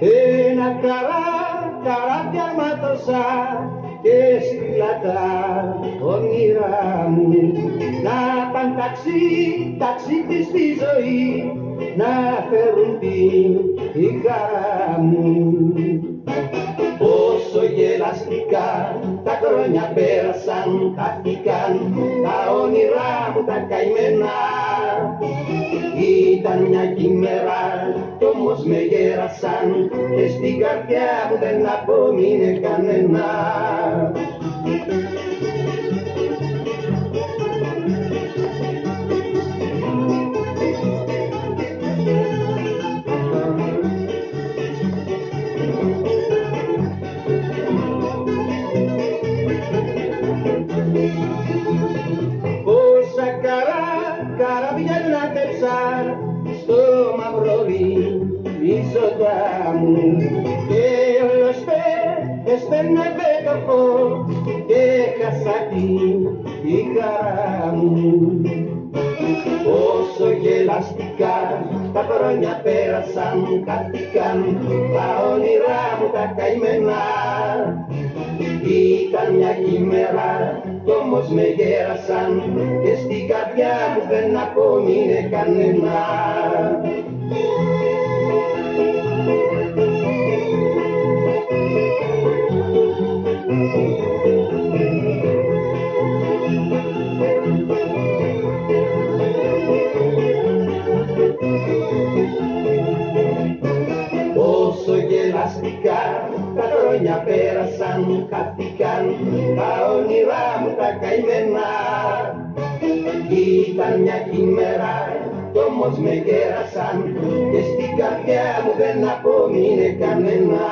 Ένα καρά, καρά αρματώσα και στείλα τα όνειρά μου. Να παν ταξί, ταξί στη ζωή να φέρουν την η χαρά μου. Όσο γελαστικά τα χρόνια πέρασαν, χάθηκαν τα όνειρά μου τα καημένα. Ήταν μια κυμερά όμως με γέρασαν και στην καρδιά μου δεν απόμεινε κανένας. Είσοδα μου και όλος εστένευε το φως και χάσα τη χαρά μου. Όσο γελαστικά τα χρόνια πέρασαν, χάθηκαν τα όνειρά μου τα καημένα ήταν μια κυμέρα κι όμως με γέρασαν και στην καρδιά μου δεν απόμεινε κανένα. Γελαστικά τα χρόνια πέρασαν, χάθηκαν τα όνειρά μου τα καημένα. Ήταν μια κυμέρα κι όμως με γέρασαν και στην καρδιά μου δεν απόμεινε κανένα.